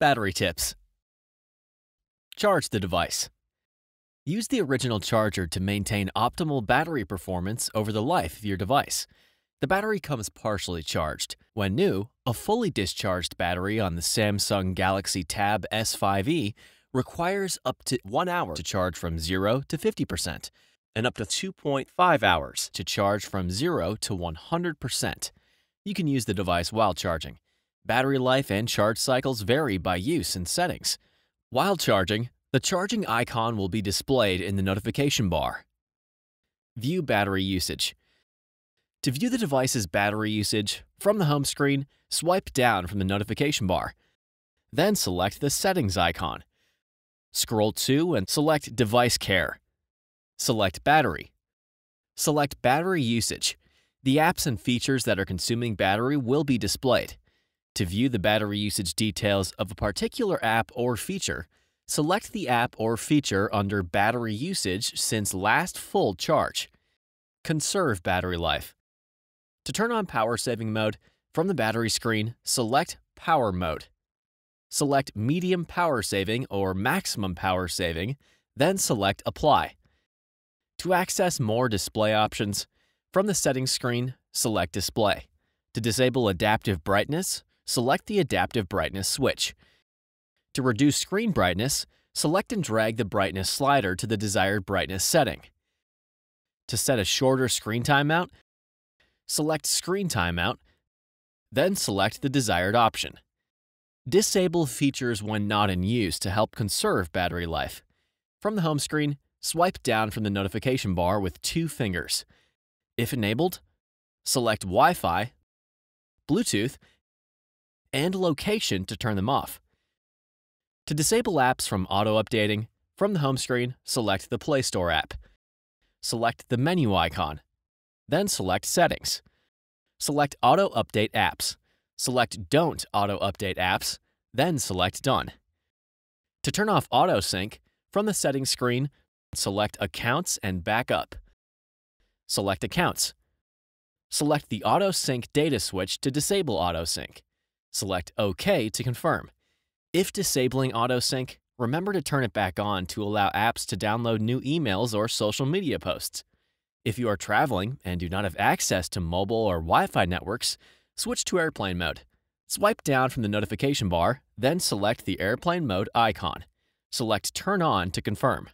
Battery tips. Charge the device. Use the original charger to maintain optimal battery performance over the life of your device. The battery comes partially charged. When new, a fully discharged battery on the Samsung Galaxy Tab S5e requires up to 1 hour to charge from 0 to 50% and up to 2.5 hours to charge from 0 to 100%. You can use the device while charging. Battery life and charge cycles vary by use and settings. While charging, the charging icon will be displayed in the notification bar. View battery usage. To view the device's battery usage, from the home screen, swipe down from the notification bar. Then select the Settings icon. Scroll to and select Device Care. Select Battery. Select Battery Usage. The apps and features that are consuming battery will be displayed. To view the battery usage details of a particular app or feature, select the app or feature under Battery Usage since last full charge. Conserve battery life. To turn on power saving mode, from the battery screen, select Power Mode. Select Medium Power Saving or Maximum Power Saving, then select Apply. To access more display options, from the settings screen, select Display. To disable adaptive brightness, select the Adaptive Brightness switch. To reduce screen brightness, select and drag the brightness slider to the desired brightness setting. To set a shorter screen timeout, select Screen Timeout, then select the desired option. Disable features when not in use to help conserve battery life. From the home screen, swipe down from the notification bar with two fingers. If enabled, select Wi-Fi, Bluetooth, and location to turn them off. To disable apps from auto-updating, from the home screen, select the Play Store app. Select the menu icon. Then select Settings. Select Auto Update Apps. Select Don't Auto Update Apps, then select Done. To turn off Auto Sync, from the Settings screen, select Accounts and Backup. Select Accounts. Select the Auto Sync data switch to disable Auto Sync. Select OK to confirm. If disabling AutoSync, remember to turn it back on to allow apps to download new emails or social media posts. If you are traveling and do not have access to mobile or Wi-Fi networks, switch to airplane mode. Swipe down from the notification bar, then select the airplane mode icon. Select Turn On to confirm.